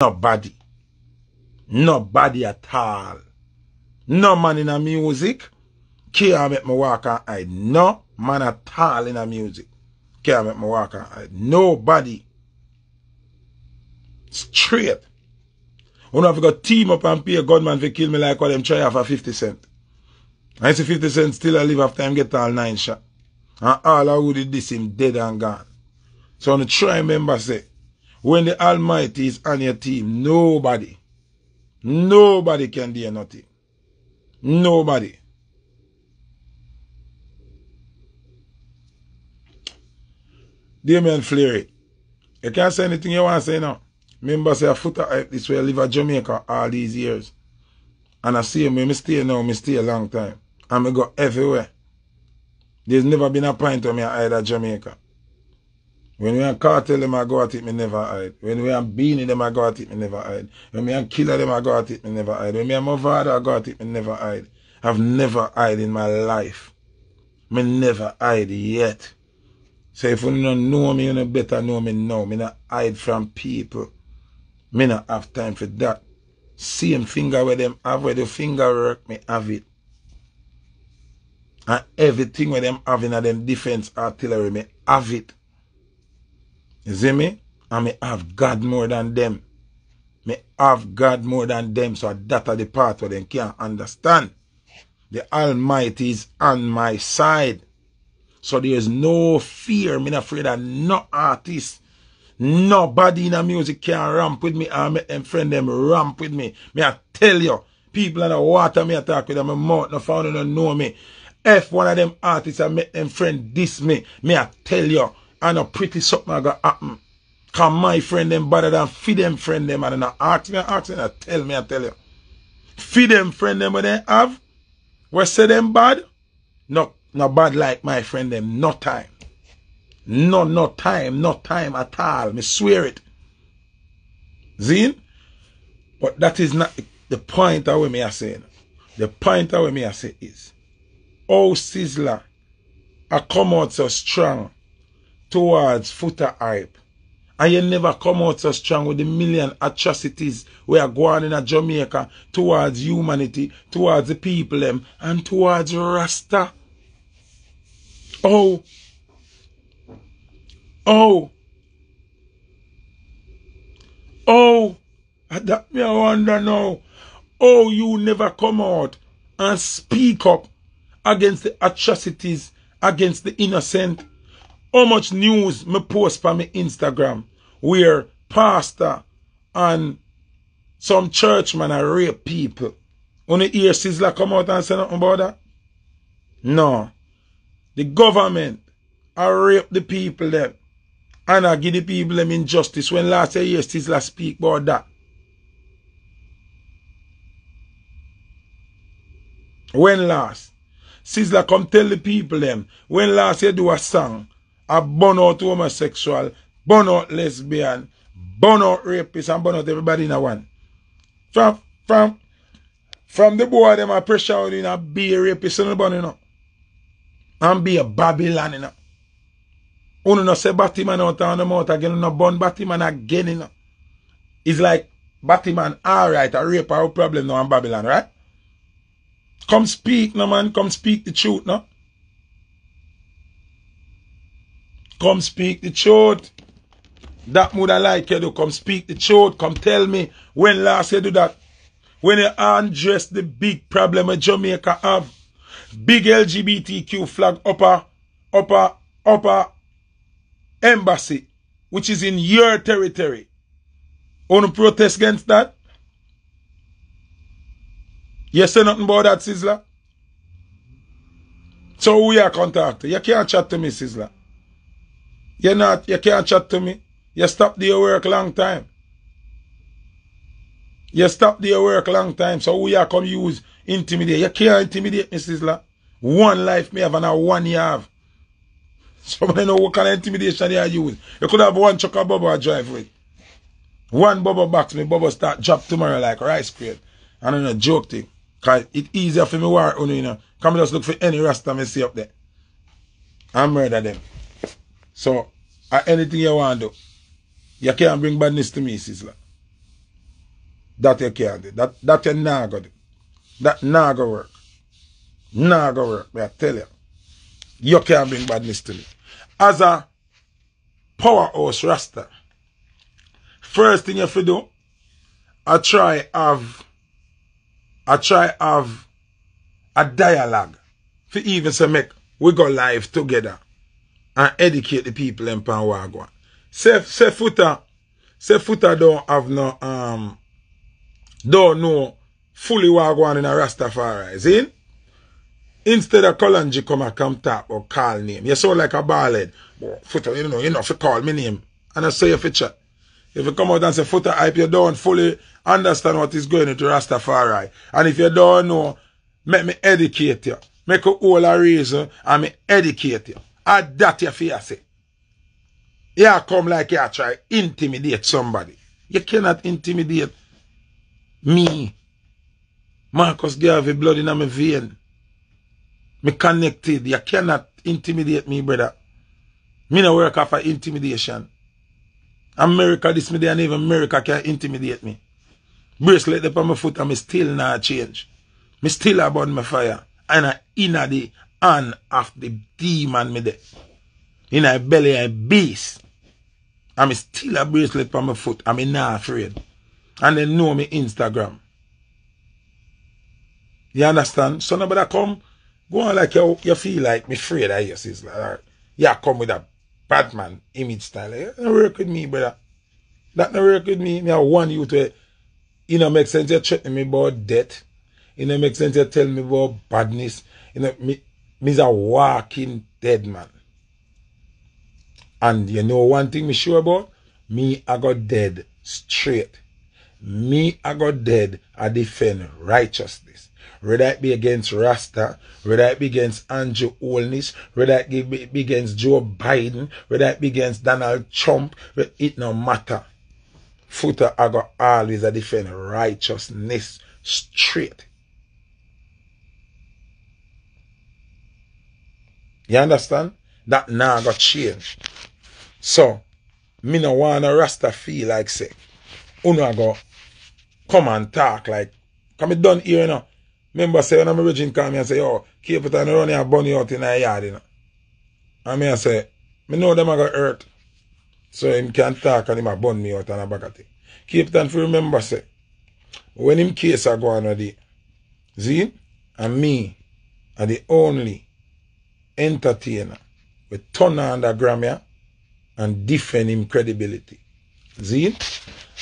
Nobody. Nobody at all. No man in a music can't make me walk and hide. No man at all in a music can't make me walk and hide. Nobody. Straight. We have to team up and pay a gunman to kill me like what them try for 50 cent. I see 50 cent still alive after him get all nine shot. And all I who did this him dead and gone. So I try remember say, when the Almighty is on your team, nobody, nobody can do nothing. Nobody. Damien Fleury, you can't say anything you want to say now. Remember say a Foota hype this way I live at Jamaica all these years. And I see me, me stay now, me stay a long time. And me go everywhere. There's never been a point where I hide at Jamaica. When we are Kartel them I go at it, me never hide. When we are Beenie them I go at it, me never hide. When we are killer them I go at it, me never hide. When we are Mavado I go at it, me never hide. I've never hide in my life. Me never hide yet. So if you don't know me, you better know me now. Me not hide from people. Me not have time for that. Same finger where them have where the finger work, me have it. And everything where them have in them defense artillery, me have it. You see me? And me have God more than them. Me have God more than them. So that are the part where they can't understand. The Almighty is on my side. So there is no fear. Me not afraid of no artist. Nobody in the music can ramp with me or make them friend them ramp with me. Me I tell you, people in the water me I talk with them, my mouth no found no know me. If one of them artists I make them friend diss me, me I tell you, I know pretty something got happen. My friend them better than feed them friend them and I ask me, I ask me, I tell me, I tell you. Feed them friend them what they have. We say them bad? No, not bad like my friend them, no time. No, no time, no time at all. Me swear it. Zin? But that is not the point of what me are saying. The point of what me are saying is, oh Sizzla, I come out so strong towards Foota hype. And you never come out so strong with the million atrocities we are going in a Jamaica towards humanity, towards the people them, and towards Rasta. Oh, oh, oh, that me I wonder now. Oh, you never come out and speak up against the atrocities against the innocent. How much news me post on my Instagram where pastor and some churchman are rape people. When you hear Sizzla come out and say nothing about that? No. The government are rape the people them. And I give the people them injustice. When last year Sizzla speak about that. When last? Sizzla come tell the people them. When last you do a song, a bono to homosexual, bono lesbian, bono rapist, and bono to everybody in a one. From, from, from the boy them a pressure on you know, be a rapist in the bono, you know. And be a Babylon, you know. Uno no say Batman out on the mouth again, uno burn Batman again, you know. It's like Batman, alright, a rape, our problem now in Babylon, right? Come speak, no man, come speak the truth, no. Come speak the truth. That I like you to come speak the truth. Come tell me when last you do that. When you undress the big problem of Jamaica have. Big LGBTQ flag upper, upper, upper embassy, which is in your territory. Want to protest against that? You say nothing about that, Sizzla? So we are contact? You can't chat to me, Sizzla. You not, you can't chat to me. You stop the work long time. You stop the work long time. So we are come use intimidate. You can't intimidate me, Sizzla. One life me have and a one you have. Somebody know what kind of intimidation you use. You could have one chuck a bubble drive with. One bubble box me, bubble start drop tomorrow like rice crate. And I'm a joke thing. Cause it easier for me work on you know. Come just look for any rasta me see up there. And murder them. So anything you want to do. You can't bring badness to me, Sizzla. That you can't do. That, that you not go do. That not go work. Not go work, I tell you. You can't bring badness to me. As a powerhouse rasta, first thing you have to do, I try have I try have a dialogue for even say make we go live together and educate the people in Panwagwa. Say say Foota say Foota don't have no um don't know fully wagwan in a Rastafari. See? Instead of Kalonji come and come tap or call name. You sound like a ballad. But Foota, you know, you know, if you call me name. And I say if you chat. If you come out and say Foota hype, you don't fully understand what is going into Rastafari. And if you don't know, make me educate you. Make a whole reason and me educate you. Add that fear say. You come like you try intimidate somebody. You cannot intimidate me. Marcus Garvey blood in my vein. Me connected. You cannot intimidate me, brother. Me no work off of intimidation. America, this me and even America can intimidate me. Bracelet up on my foot and me still not change. Me still about my fire. And I inna the hand of the demon me there. In my belly I beast. I'm still a bracelet on my foot. I'm not afraid. And they know me Instagram. You understand? So nobody come, go on like you, you feel like me afraid of you. It's like, yeah, come with a Batman image style. That don't work with me, brother. That don't work with me. Me I want you to, you know, make sense you threaten me about death. You know, make sense you tell me about badness. You know, me, me's a walking dead man. And you know one thing me sure about? Me, I got dead straight. Me, I got dead, I defend righteousness. Whether it be against Rasta, whether it be against Andrew Holness, whether it be against Joe Biden, whether it be against Donald Trump, it no matter. Foota, I got always a defend righteousness straight. You understand? That now got changed. So, me no want a Rasta feel like say, Uno go come and talk like, come it done here, you know. Remember say, when I'm origin come me and say, yo, keep it and run your bunny out in the yard, you know. And me I say, me know them I got hurt. So him can talk and him a bun me out and a back at it. Keep it fi remember say, when him case a go on a di, see, and me are the only entertainer with turn on the gram and defend him credibility. See?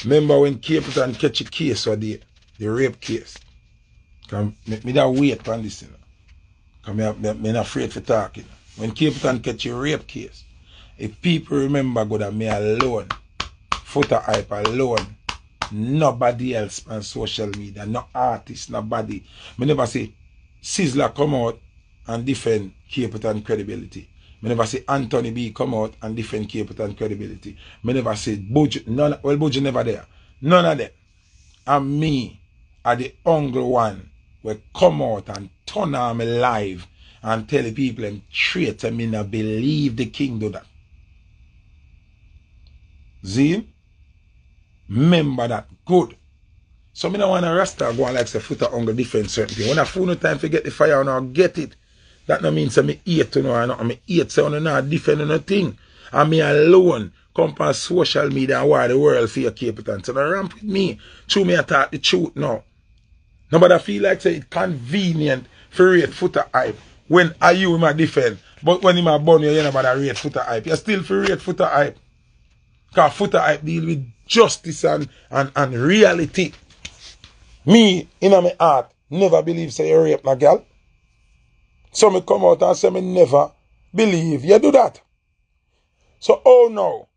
Remember when Capleton catch a case or the, the rape case? Come, me, me that wait on this, you know. Come me, me, me not afraid for talking. When Capleton catch a rape case, if people remember good that me alone, Foota hype alone, nobody else on social media, no artist, nobody. Me never say Sizzla come out and defend Capleton credibility. Me never say Anthony B come out and defend Capleton credibility. Me never say Buju, none, well Buju never there. None of them. And me are the hungry one will come out and turn on me live and tell the people and traitor me not believe the king do that. See? Remember that. Good. So me don't want to rasta go on like say foot of hunger defend certain thing. When I fool no time to get the fire and I'll get it. That no mean say me hate to know or not. Me hate say no not defend no thing. And me alone come on social media and war the world for your Capleton. So don't ramp with me. True me I talk the truth now. Nobody feel like say it convenient for rate Foota hype when are you in my defend. But when him a burn you, you nobody rate Foota hype. You still for rate Foota hype. Cause Foota hype deal with justice and, and, and reality. Me, in my heart, never believe say you rape my girl. So me come out and say me never believe you do that. So oh no,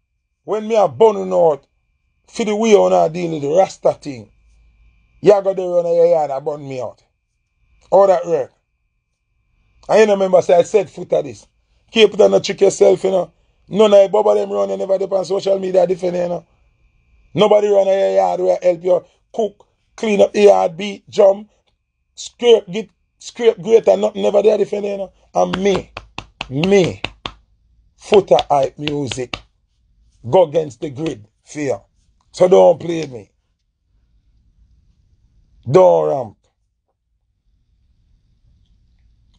when me a burning out for the way on I deal with the Rasta thing, you go there run your yard and burn me out. All that work. I ain't remember say I said foot of this. Keep it on the trick yourself, you know. None of bubble them run never depend on social media different, you know. Nobody run your yard will help you cook, clean up the yard, beat, jump, scrape, get scrape great and nothing never there defending, you know. And me, me, Foota hype music, go against the grid, fear. So don't play me. Don't ramp.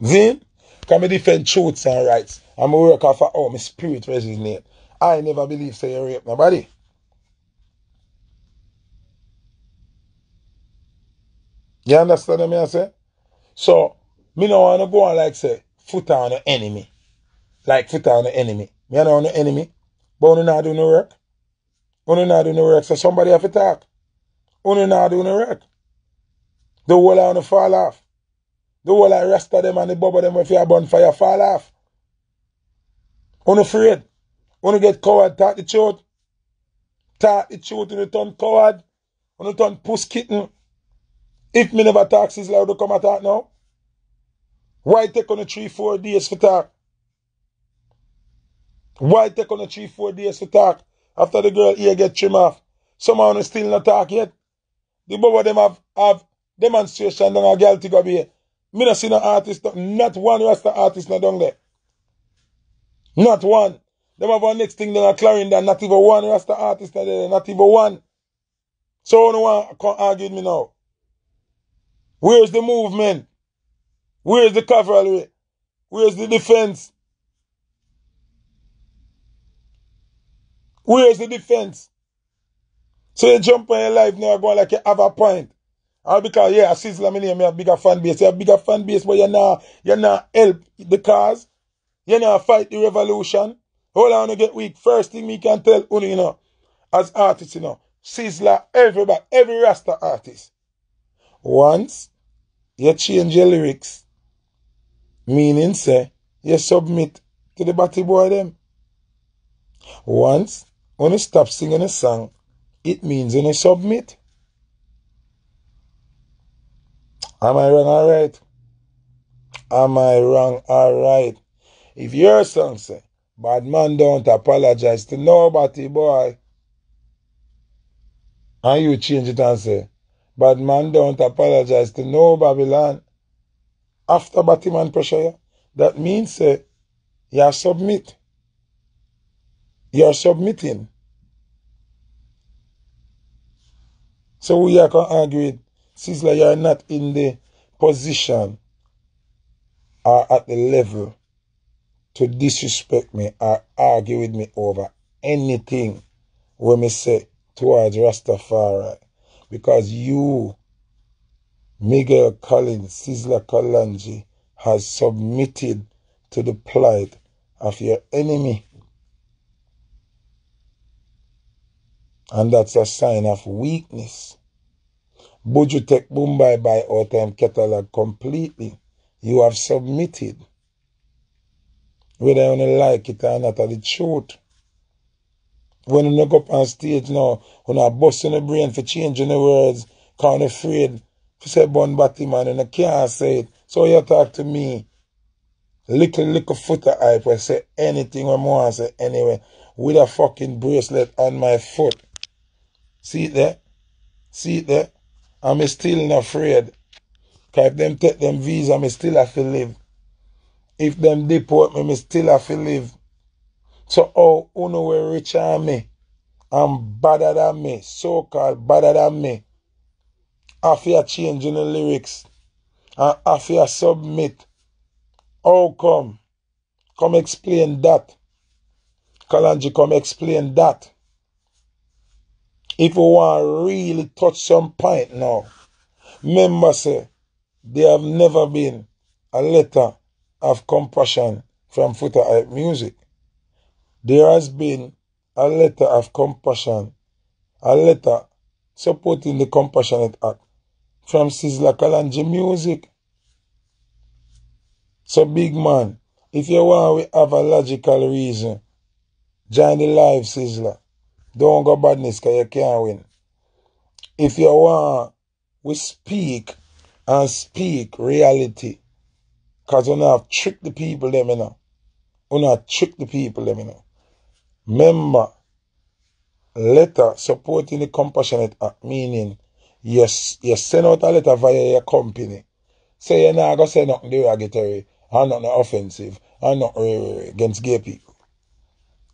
Then, can me defend truths and rights. I'm a worker for how my spirit resonate. I never believe say you rape nobody. You understand what I say? So, me no wanna go on like say, foot on the enemy. Like foot on the enemy. Me no on the enemy. But you not do no work. You not do no work. So somebody have to talk. You not do no work. The whole of them fall off. The whole the rest of them and the bubble them if you bonfire fall off. You afraid. You get coward, talk the truth. Talk the truth, you turn coward. You turn puss kitten. If me never talk, Sizzla would come attack now. Why take on a three, four days for talk? Why take on a three, four days for talk? After the girl ear get trim off. Someone still not talk yet. The both them have, have demonstration down a girl to go be. Me not see no artist, not one Rasta artist not down there. Not one. Them have one next thing they are Clarendon, not even one Rasta artist not there, not even one. So no one can argue with me now. Where's the movement? Where's the cavalry? Where's the defense? Where's the defense? So you jump on your life now going like you have a point. All because, yeah, Sizzla, me name, a bigger fan base. You have a bigger fan base, but you're not, you're not help the cause. You're not fight the revolution. Hold on to get weak. First thing me can tell you, know, as artists, you know, Sizzla, everybody, every Rasta artist. Once you change your lyrics, meaning say, you submit to the batty boy them. Once, when you stop singing a song, it means when you submit. Am I wrong or right? Am I wrong or right? If your song say, bad man don't apologize to nobody, boy, and you change it and say, bad man don't apologize to no Babylon, after Batman pressure you, that means uh, you submit. You are submitting. So we are going to argue it. Sizzla, you are not in the position or at the level to disrespect me or argue with me over anything when me say towards Rastafari. Because you, Miguel Collins, Sizzla Kalonji, has submitted to the plight of your enemy. And that's a sign of weakness. Buju take Boom Bye Bye time catalog completely. You have submitted. Whether you like it or not, the truth. When you look up on stage now, when I bust in the brain for changing the words, can't afraid to say Bun Batty man and I can't say it. So you talk to me. Little little foot of hype I say anything I want to say anyway. With a fucking bracelet on my foot. See it there? See it there? I'm still not afraid. Cause if them take them visa, I'm still have to live. If them deport me, me still have to live. So oh, uno we rich on me. I'm better than me. So called better than me. After changing the lyrics. And after submit. How come? Come explain that. Kalonji, come explain that. If we want really touch some point now, remember say, there have never been a letter of compassion from Hype Music. There has been a letter of compassion, a letter supporting the Compassionate Act from Sizzla Kalonji Music. So, big man, if you want to have a logical reason, join the live Sizzla. Don't go badness because you can't win. If you want, we speak and speak reality. Because we have trick the people them, you know. We have trick the people them, you know. Remember, letter supporting the compassionate act, meaning you, you send out a letter via your company. Say you're not going to say nothing derogatory or nothing offensive or nothing against gay people.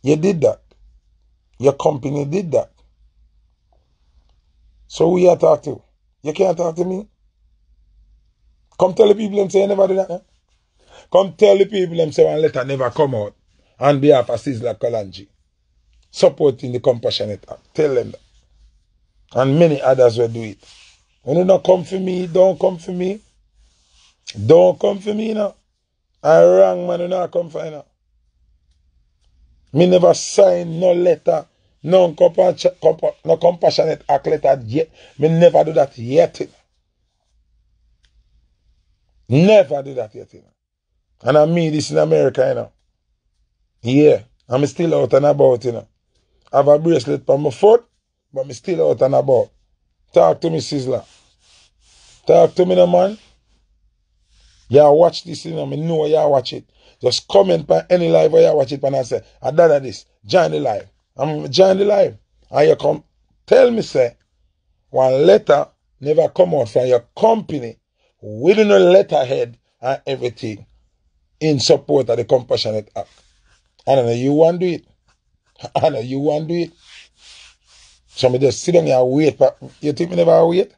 You did that. Your company did that. So we are talking to. You can't talk to me. Come tell the people them say you never do that. Eh? Come tell the people them say one letter never come out and on behalf of Sizzla Kalonji. Supporting the Compassionate Act. Tell them that. And many others will do it. When you not come for me, don't come for me. Don't come for me now. I wrong man, you not come for me now. Me never sign no letter, no, no compassionate act letter yet. Me never do that yet. Never do that yet. And I mean this in America, you know. Yeah, I'm still out and about, you know. I have a bracelet on my foot, but I'm still out and about. Talk to me, Sizzla. Talk to me, no man. Yeah, watch this, you know, me know y'all watch it. Just comment by any live where y'all watch it and I say, I done this. Join the live. I'm join the live. And you come tell me, say, one letter never come out from your company within a letterhead and everything in support of the Compassionate Act. I know, you want to do it. I know, you want to do it. So me just sit down here and wait. But you think me never wait?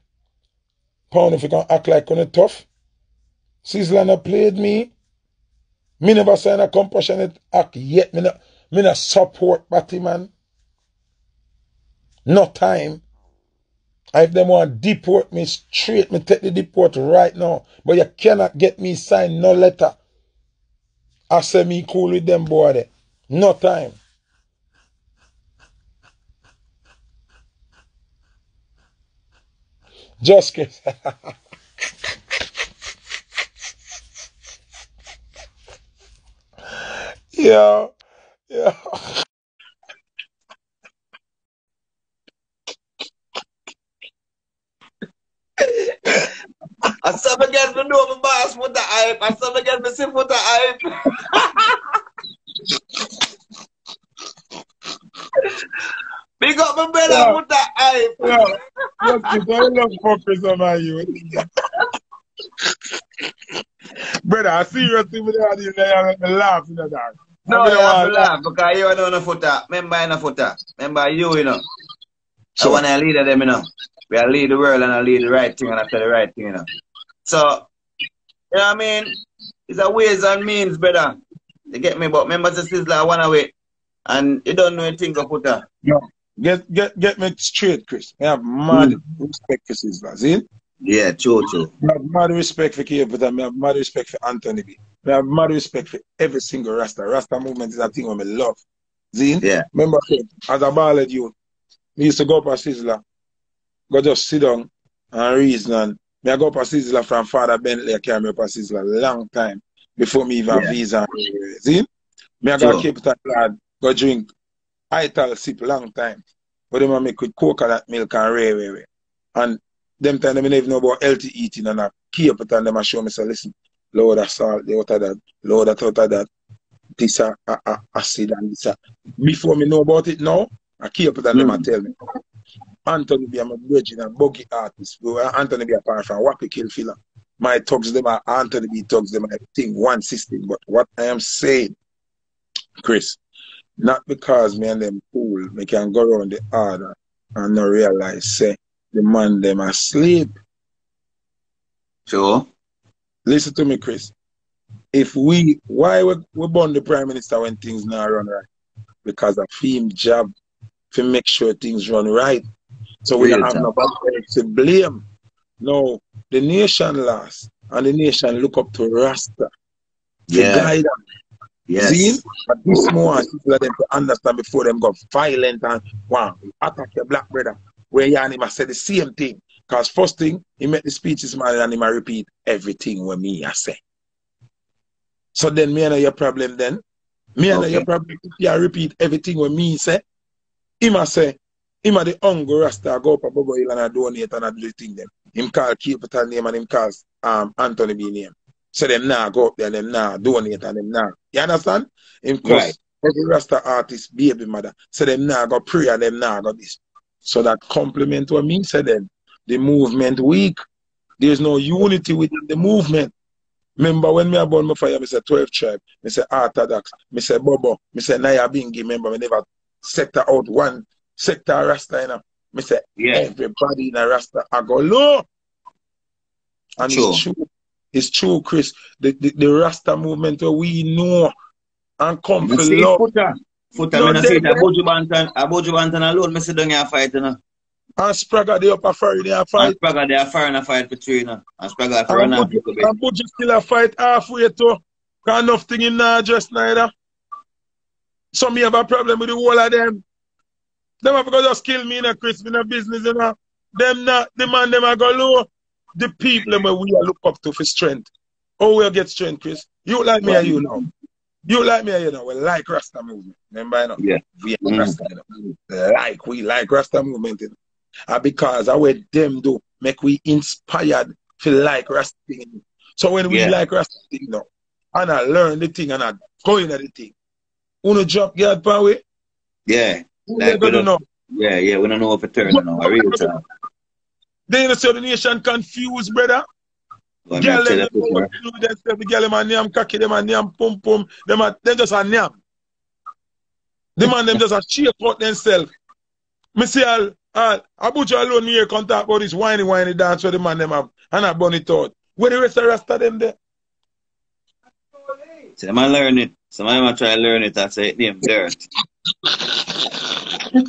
Pound if you can act like kind of tough. Sizzla played me. Me never sign a compassionate act yet. Me not, me not support Batman. No time. I if them want deport me straight, me take the deport right now. But you cannot get me sign no letter. I say me cool with them boy there. No time. Just kidding. yeah, yeah. I saw again to know my boss put the hype. I saw again to see put the hype. Big up my brother Yeah. Put the hype. Yeah. Just kidding. I love fuckers on you. Brother, I see you see me there and you make me laugh in the dark. No, I you have to laugh because you know no Foota. Remember in a Foota. Remember you, you know. So when I lead them, you know. We are lead the world and I lead the right thing and I tell the right thing, you know. So, you know what I mean? It's a ways and means, brother. You get me? But remember, the Sizzla, I want to wait. And you don't know anything of Foota. No. Get get get me straight, Chris. I have mad Mm. respect for Sizzla. See? Yeah, true, true. I have mad respect for K, but I have mad respect for Anthony B. I have mad respect for every single Rasta. Rasta movement is a thing I love. See? Yeah. Remember, as a ballad you, me used to go up a Sizzla, go just sit down and reason. And me I go up a Sizzla from Father Bentley, I carry me up a Sizzla long time before me even Yeah. visa. See? Me I go Sure. keep it lad, go drink Ital sip long time. But them a make with coconut milk and ray ray ray. And them time them never even know about healthy eating and I keep it and them a show me say, listen, load of salt, the out of that, load that out of that, this a, a, a acid and this a. Before me know about it now, I keep it and them a Mm. tell me. Anthony B a virgin and buggy artist. Anthony B apart from Wappy Kill Filler. My thugs them are Anthony B thugs them everything one system. But what I am saying, Chris, not because me and them fool, me can go around the order and not realize say the man them asleep. Sure. Listen to me, Chris. If we why we, we born the prime minister when things not run right? Because of him job to make sure things run right. So we don't have nobody to blame. No, the nation lost and the nation look up to Rasta to Yeah. guide them. Yes. See? But this more people them to understand before them got violent and wow, attack your black brother. Where Yanni must say the same thing. Because first thing, he made the speeches man and he might repeat everything what me I say. So then me and your problem then. Me and Okay. your problem if you repeat everything what me say. Him a say, him a the hungry rasta go up a Hill and a donate and a do the thing them. Him call Capleton name and him call um Anthony B name. So them now go up there, and them now donate and them now. You understand? Him cause Right. every Rasta artist baby mother. So them now go pray and them now go this. So that compliment what me say then. The movement weak. There's no unity within the movement. Remember when me a born my fire, me say 12 tribe, me say Orthodox, me say Bobo, me say Nyabinghi, remember me never sector out one sector Rasta, you know. Me say Yeah. everybody in a Rasta I go low. And True. it's true. It's true, Chris. The, the, the Rasta movement where we know and come for love. Foota. Foota, not see it. them- a Buju Banton, a Buju Banton alone, me sit down here fight, you know. And Spragga the upper furry they a And fight. Spragga, they are firing a fight for three, you know. And Spragga for And an Buju, and Buju still a fight halfway too. Cause enough thing him not address neither. So me have a problem with the whole of them. Them have to just kill me in a Chris, in a business, you know. Them not, the man them a go low. The people them where we look up to for strength. Oh, we'll get strength, Chris. You like me or you know? You like me or you know? We like Rasta movement. Remember, you know? Yeah. We Mm. Rasta, you know? Like, we like Rasta movement, you know? And because I what them do, make we inspired to like Rasta thing. you know. So when we Yeah. like Rasta thing now, and I learn the thing and I go in at the thing, uno drop guard power Yeah. Like we don't- know? Yeah, yeah, we don't know if it turn you know, a real time. They don't say the nation confused, brother. But Girl, me tell them you, don't know Foota, what to do. They the girl them a name cocky, them a name pum pum, them a them just a name. The man them just a shake out themselves. Me see all, all Abuja alone me here come talk about this whiny whiny dance where the man them have and I burn it out. Where the rest of the rest of them there? See, them a learn it. Some of them a try to learn it and say it name dirt.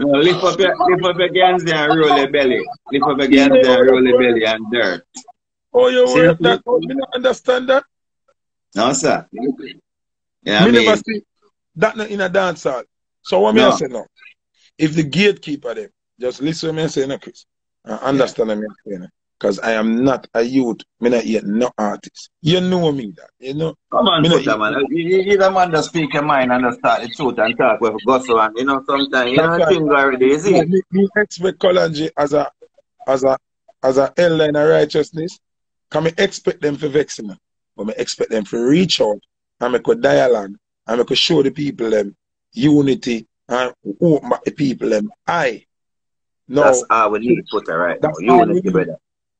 No, lift up your lift up your hands there and roll your belly. Lift up your hands there and roll your belly and dirt. Oh, you See that? out? Me not understand that. No, sir. Yeah, I me mean, never see that not in a dance hall. So what me No. I say now? If the gatekeeper them, just listen to me and say no, Chris. Uh, I understand me saying Because I am not a youth. Me not yet no artist. You know me that. You know. come on, no- Foota, man. You, you, the man that speak your mind and just start the truth and talk with gossip and you know sometimes you know That's things already? Me, expect Kalonji as a as a as a in a righteousness. Can me expect them for vexing me. But me expect them to reach out and make a dialogue and make a show the people them unity and open the people them eye. No. That's all we need, Foota, right now. That's we Unity, brother.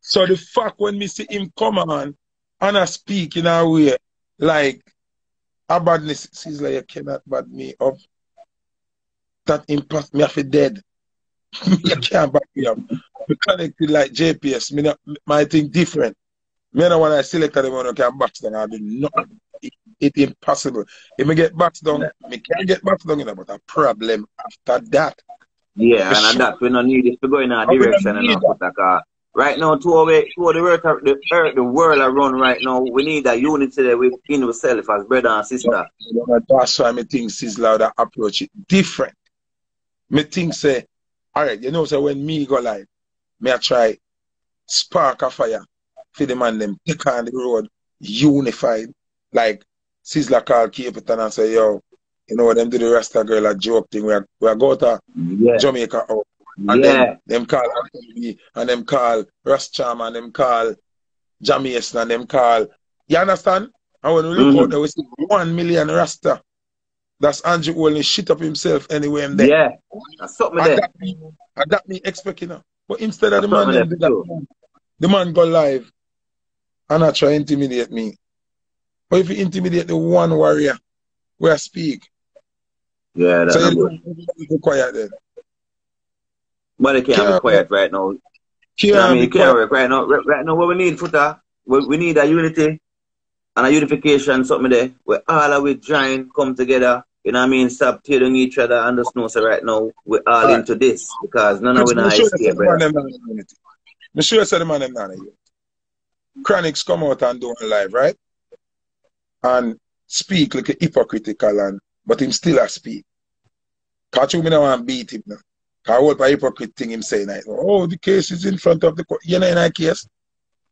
So the fact when me see him come on and I speak in a way like a badness seems like you cannot bad me up. That impact me off dead. you can't back me up. Me connected like JPS. Me not, my thing different. Me not when I select them when I can box down, I do nothing. It, it impossible. If me get boxed down, me can get boxed down, you know, but a problem after that. Yeah, and sure. that we don't need it to go in our And we direction need enough, Foota, 'cause Right now, to our, to the earth, the earth, the world around right now, we need that unity there within ourselves as brother and sister. That's why me think Sizzla that approach it different. Me think say, all right, you know, so when me go live, me I try spark a fire for the man them take on the road unified. Like Sizzla call Capleton and say, yo, you know, what them do the Rasta girl a joke thing. We are, we are go to Yeah, Jamaica out. And yeah, them, them call Anthony B, and them call Russ Charm and them call Jah Mason and them call you understand? And when we look Mhm. out there, we see one million Rasta. That's Andrew holding shit up himself anyway. I'm there. yeah. That's something And there. that me, and that me expecting her. But instead of the man, something them there do for sure. that, the man go live and I try intimidate me. But if you intimidate the one warrior where I speak, Yeah, that's so you good. quiet then. But they can't Can't- be quiet right now. You know what I mean? You can't work right now. Right, now, what we need, Foota, we, we need a unity and a unification, something there, where all of we join, come together, you know what I mean? Stop tearing each other and just know, so right now, we're all Right. into this because none of we Me not sure you say escape, the man brother. them not in unity. Me sure you say the man them not in unity. Chronixx come out and do a live, right? And speak like a hypocritical and but him still a speak. Catch you me not want to beat him now. Cause what a hypocrite thing him saying like, oh the case is in front of the court. You know in that case.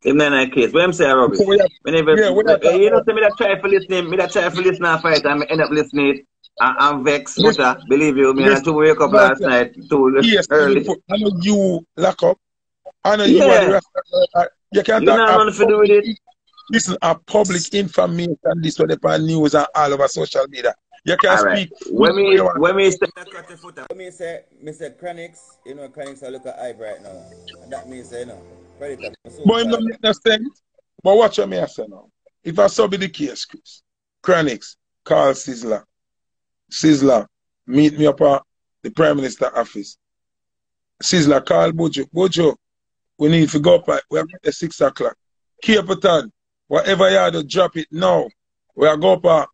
In that case, what I'm saying, Robbie? So have, Whenever, Yeah, we have- eh, you know, say me that try for listening, me that try for listening and fight and end up listening and, and vex, Listen. Foota, believe you me, Listen. and to wake up last night too yes, early. I know you lock up. I know you Yeah. are the rest uh, you can You talk know to do with it. Listen, a public information this one upon news and all over social media. You can All right. speak. When me, you want. when me say, When me say, me say Chronixx, you know Chronixx are look at hype right now. And that means, you know, Predator. So But him don't make no sense. But watch what me I say now. If I saw be the case, Chris, Chronixx, Carl Sizzler, Sizzla, meet me up at the Prime Minister office. Sizzla, call Buju. Buju, we need to go up at, we are at 6 o'clock. Capleton, whatever you have to drop it now. We are go up at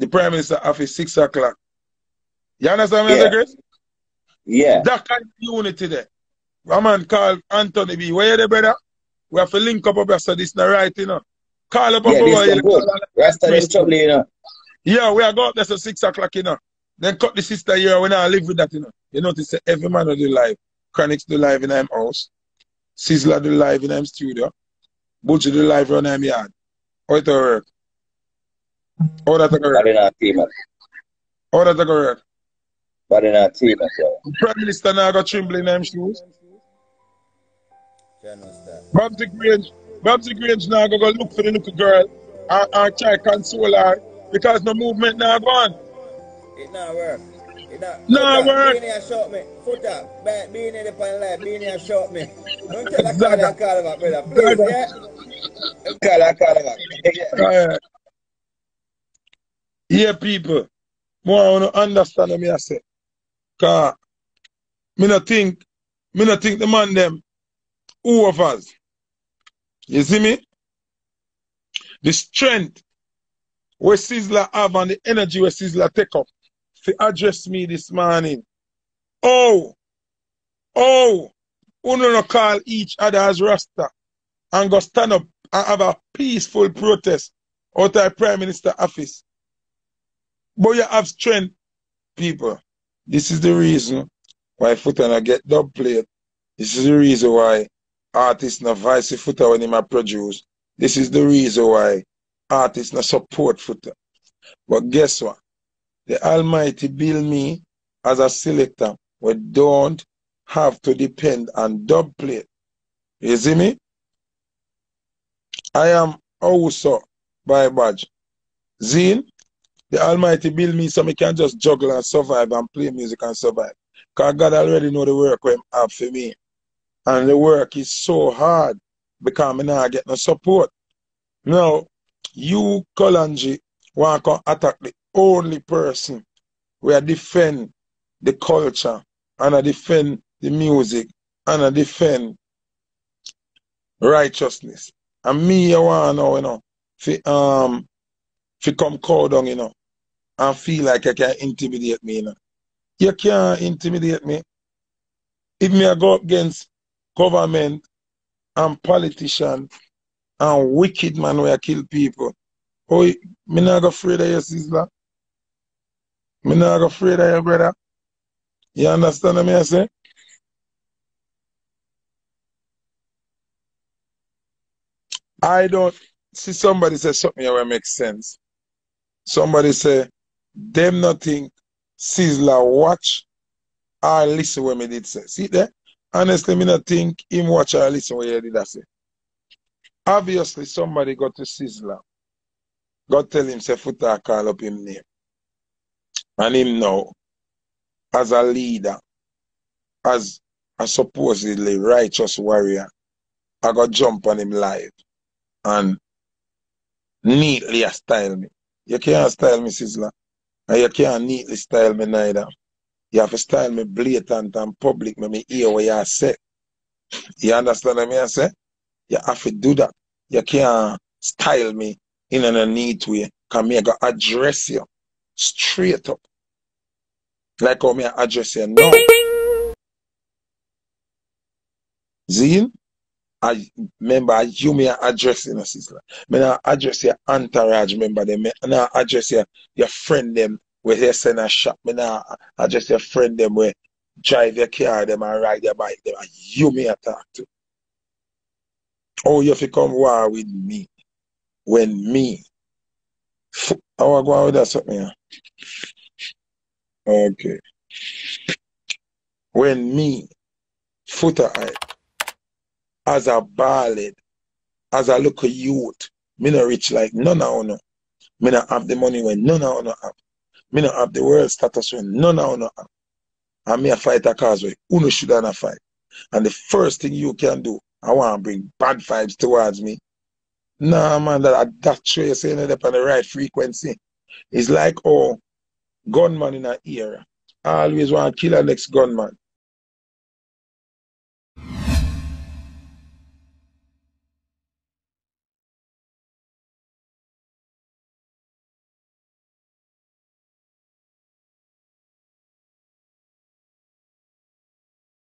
the Prime Minister office 6 o'clock. You understand me, Yeah. Chris? Yeah. That kind of unity there. A man called Anthony B. Where you there, brother? We have to link up up so this not right, you know. Call up Yeah, up over is here. good. Rasta in trouble, you know. Yeah, we are go up there so six o'clock, you know. Then cut the sister here, we now live with that, you know. You notice every man will do live. Chronixx do live in him house. Sizzla do live in him studio. Butcher do live on him yard. How it work? How that But work? in our team, man. How that work? But in our team, so. Prime Minister now got tremble in them shoes. Babsy Grange, Babsy Grange now go, go look for the little girl and, and try console her because no movement now gone. It not work. It not, Nah, work. Being here shot me. Foota, ba- being here upon life, being here shot me. Don't tell that call and call about brother. Please, yeah? Call, I call him out. Yeah. People. More I want to understand me I say. Cause me not think, me not think the man them who of us. You see me? The strength where Sizzla have and the energy where Sizzla take up to address me this morning. Oh, oh, who no call each other as Rasta and go stand up and have a peaceful protest out of Prime Minister office. But you have strength, people. This is the reason why Foota not get dub plate. This is the reason why artists not vice Foota when him produce. This is the reason why artists not support Foota. But guess what? The Almighty build me as a selector. We don't have to depend on dub plate. You see me? I am also by badge. Zine, the Almighty build me so I can just juggle and survive and play music and survive. Because God already know the work we have for me. And the work is so hard because I not get no support. Now, you, Kalonji, want to attack the only person where defend the culture and I defend the music and I defend righteousness. And me, you want to know, you know, fi, um, come call down, you know, and feel like you can intimidate me, you know. You can't intimidate me. If me I go against government and politician and wicked man where I kill people, oh, me not afraid of you, sister. Me not afraid of you, brother. You understand what me I say? I don't see somebody say something where makes sense. Somebody say them nothing, Sizzla watch or listen when me did say. See there? Honestly, me not think him watch or listen what you did I say. Obviously, somebody got to Sizzla. God tell him say Foota call up him name. And him now, as a leader, as a supposedly righteous warrior, I got jump on him live and neatly a style me. You can't style me, Sizzla. And you can't neatly style me neither. You have to style me blatant and public, me me hear what you say. You understand what I say? You have to do that. You can't style me in a neat way. Cause me I go address you straight up. Like how me address you now. Zine? I remember I you a address in a sister. May I address your entourage member them. Me I address your, your friend them where they send a shop. Me I address your friend them where drive your car them and ride your bike them. And you may talk to. Oh, you have to come war with me. When me. I I go on with that something? Okay. When me, Foota I, as a ballad, as a local youth, me not rich like none of no. Me not have the money when none of no have. Me not have the world status when none of no have. And me a fight a cause where uno should not fight. And the first thing you can do, I want to bring bad vibes towards me. Nah, man, that that saying it up on the right frequency. It's like, oh, gunman in a era. I Always want to kill a next gunman.